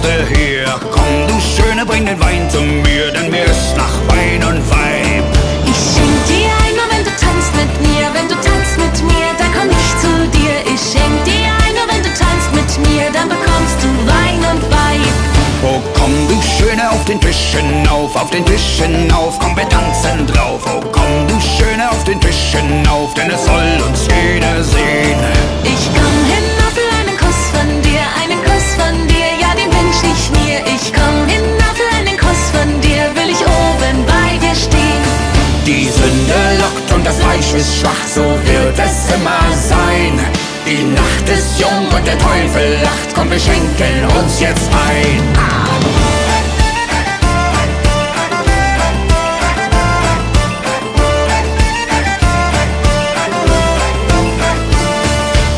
Na komm, du Schöne, bring den Wein zu mir, denn mir ist nach Wein und Weib. Ich schenk dir ein, nur wenn du tanzt mit mir. Wenn du tanzt mit mir, dann komm ich zu dir. Ich schenk dir ein, nur wenn du tanzt mit mir, dann bekommst du Wein und Weib. Oh komm, du Schöne, auf den Tisch hinauf, auf den Tisch hinauf, komm, wir tanzen drauf. Oh komm, du Schöne, auf den Tisch hinauf, denn es soll das Fleisch ist schwach, so wird es immer sein. Die Nacht ist jung und der Teufel lacht, komm, wir schenken uns jetzt ein.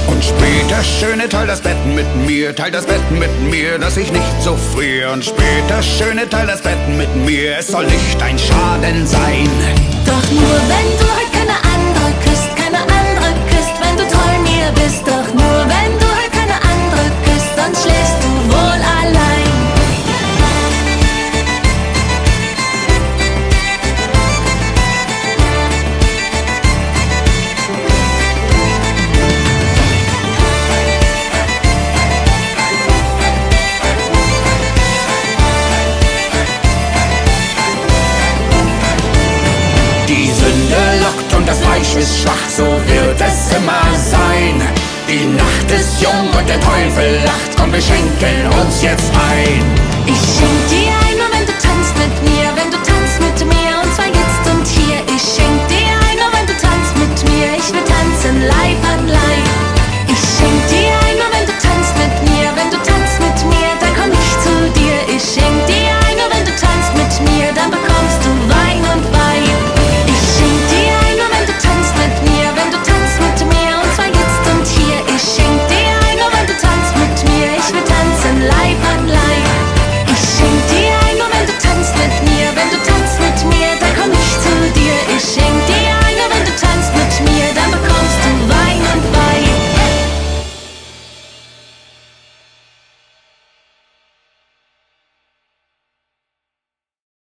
Und später, Schöne, teil das Bett mit mir, teil das Bett mit mir, dass ich nicht so friere. Und später, Schöne, teil das Bett mit mir, es soll nicht ein Schaden sein. Doch nur wenn du und das Fleisch ist schwach, so wird es immer sein. Die Nacht ist jung und der Teufel lacht, komm, wir schenken uns jetzt ein. Ich schenk dir